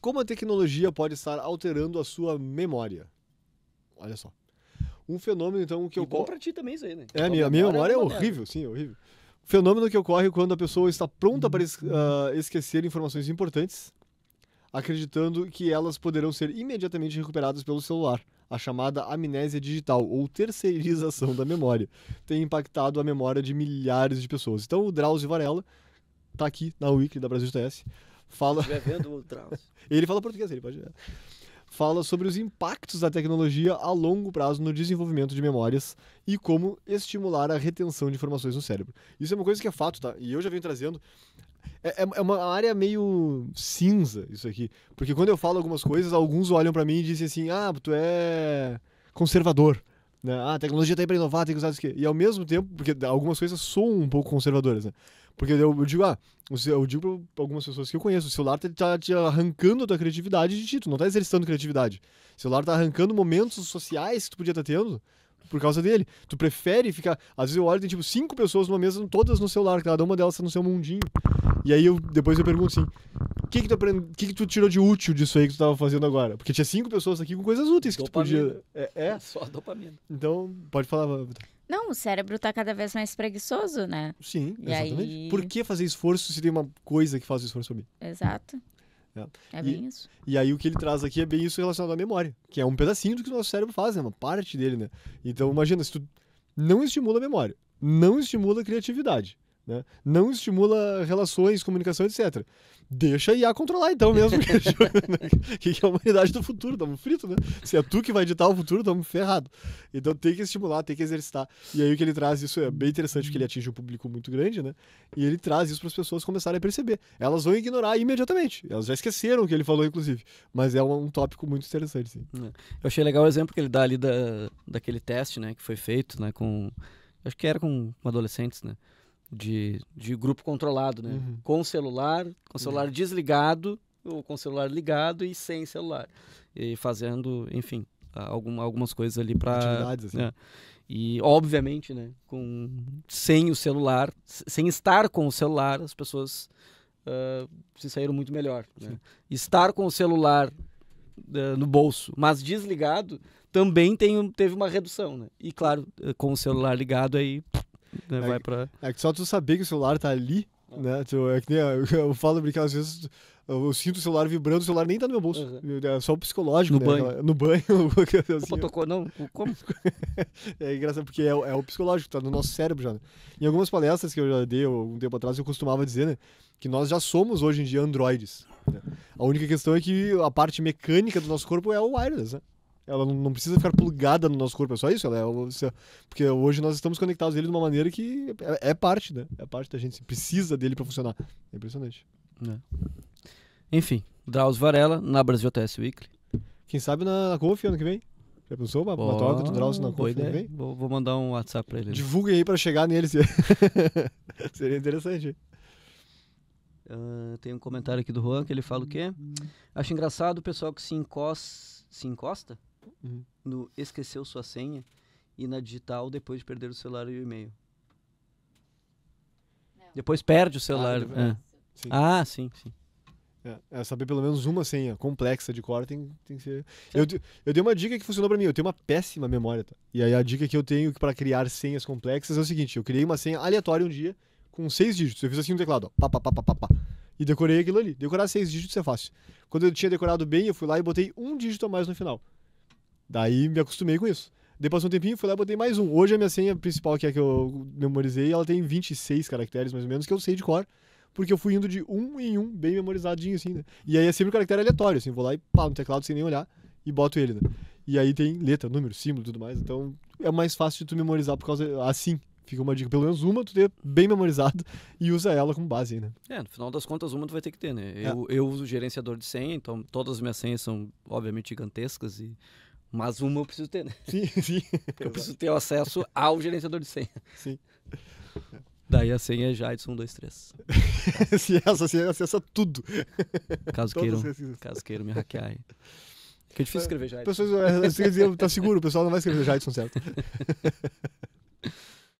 Como a tecnologia pode estar alterando a sua memória? Olha só. Um fenômeno, então, que E eu bom pra ti também isso aí, né? É, a minha, a minha memória é merda. horrível, sim, é horrível. Fenômeno que ocorre quando a pessoa está pronta para es- ah, esquecer informações importantes, acreditando que elas poderão ser imediatamente recuperadas pelo celular. A chamada amnésia digital, ou terceirização da memória, tem impactado a memória de milhares de pessoas. Então, o Drauzio Varela está aqui na Wiki da Brasil TS, fala... Se vendo o. Ele fala português, ele pode. Fala sobre os impactos da tecnologia a longo prazo no desenvolvimento de memórias e como estimular a retenção de informações no cérebro. Isso é uma coisa que é fato, tá? E eu já venho trazendo. É, é- é uma área meio cinza, isso aqui. Porque quando eu falo algumas coisas, alguns olham pra mim e dizem assim: ah, tu é conservador. Né? Ah, a tecnologia tá aí pra inovar, tem que usar isso aqui. E ao mesmo tempo, porque algumas coisas soam um pouco conservadoras, né? Porque eu, eu digo, ah, eu digo pra algumas pessoas que eu conheço, o celular tá, tá te arrancando a tua criatividade de ti, tu não tá exercitando criatividade. O celular tá arrancando momentos sociais que tu podia estar tendo por causa dele. Tu prefere ficar. Às vezes eu olho e tem tipo cinco pessoas numa mesa, todas no celular, cada uma delas tá no seu mundinho. E aí eu depois eu pergunto assim: que que, tu aprend... o que, que tu tirou de útil disso aí que tu tava fazendo agora? Porque tinha cinco pessoas aqui com coisas úteis que tu Dopamina. podia. É, é. Só dopamina. Então, pode falar. Não, o cérebro tá cada vez mais preguiçoso, né? Sim, E exatamente. aí- Por que fazer esforço se tem uma coisa que faz o esforço pra mim? Exato. É. É E- bem isso. E aí o que ele traz aqui é bem isso relacionado à memória, que é um pedacinho do que o nosso cérebro faz, né? Uma parte dele, né? Então imagina, se tu não estimula a memória, não estimula a criatividade, né? Não estimula relações, comunicação, etc. Deixa a IA controlar então mesmo. Que que é a humanidade do futuro? Estamos fritos, né? Se é tu que vai editar o futuro, estamos ferrados. Então tem que estimular, tem que exercitar. E aí o que ele traz, isso é bem interessante, porque ele atinge um público muito grande, né? E ele traz isso para as pessoas começarem a perceber. Elas vão ignorar imediatamente. Elas já esqueceram o que ele falou, inclusive. Mas é um, tópico muito interessante, sim. Eu achei legal o exemplo que ele dá ali da, daquele teste, né, que foi feito, né, com acho que era com adolescentes, né, de, de grupo controlado, né, Uhum. com celular, com celular desligado ou com celular ligado e sem celular e fazendo, enfim, algum, algumas coisas ali para Atividades, assim. e obviamente, né, com sem o celular, sem estar com o celular, as pessoas ah, se saíram muito melhor. né? Estar com o celular ah, no bolso, mas desligado, também tem, teve uma redução, né? E claro, com o celular ligado aí né, É vai É que só tu saber que o celular tá ali, né? Tu, é que nem eu, eu falo brincar às vezes. Eu, sinto o celular vibrando, o celular nem tá no meu bolso. É só o psicológico, No né? banho. No banho. assim, Opa, tocou, não, como? É engraçado porque é, o- é o psicológico, tá no nosso cérebro já. Né? Em algumas palestras que eu já dei um tempo atrás, eu costumava dizer, né? Que nós já somos hoje em dia androides. né? A única questão é que a parte mecânica do nosso corpo é o wireless, né? Ela não, precisa ficar plugada no nosso corpo, é só isso. Ela é, porque hoje nós estamos conectados a ele de uma maneira que é, é parte, né? É parte da gente, precisa dele pra funcionar. É impressionante. Enfim, Drauzio Varela, na Brasil TS Weekly. Quem sabe na, na Conf ano que vem? Já pensou? Uma, uma troca do Drauzio na Conf ano que vem? Vou, vou mandar um WhatsApp pra ele. Divulguem aí pra chegar nele. se- Seria interessante. Ah, tem um comentário aqui do Juan que ele fala o quê? Acho engraçado o pessoal que se, encos... se encosta Uhum. no esqueceu sua senha e na digital depois de perder o celular e o e-mail. Depois perde o celular. depois- é. Sim. Ah, sim, sim. É, é saber pelo menos uma senha complexa de cor tem, tem que ser. Eu, eu dei uma dica que funcionou pra mim. Eu tenho uma péssima memória, tá? E aí a dica que eu tenho pra criar senhas complexas é o seguinte: eu criei uma senha aleatória um dia com seis dígitos. Eu fiz assim no teclado, ó. Pá, pá, pá, pá, pá, pá. E decorei aquilo ali. Decorar seis dígitos é fácil. Quando eu tinha decorado bem, eu fui lá e botei um dígito a mais no final. Daí me acostumei com isso. Depois de um tempinho, fui lá e botei mais um. Hoje a minha senha principal, que é a que eu memorizei, ela tem 26 caracteres, mais ou menos, que eu sei de cor. Porque eu fui indo de um em um, bem memorizadinho, assim, né? E aí é sempre um caractere aleatório, assim. Vou lá e pá, no teclado sem nem olhar e boto ele, né? E aí tem letra, número, símbolo e tudo mais. Então é mais fácil de tu memorizar por causa. Assim. Fica uma dica. Pelo menos uma tu ter bem memorizado e usa ela como base né? É, no final das contas, uma tu vai ter que ter, né? É. Eu, eu uso gerenciador de senha, então todas as minhas senhas são, obviamente, gigantescas, e... mas uma eu preciso ter, né? Sim, sim. Porque eu preciso ter o acesso ao gerenciador de senha. Sim. Daí a senha é Jadson123. Se essa senha acessa tudo. Caso queiram, caso queiram me hackear aí. Que é difícil escrever Jadson. Pessoas, é, você quer dizer, tá seguro, o pessoal não vai escrever Jadson certo.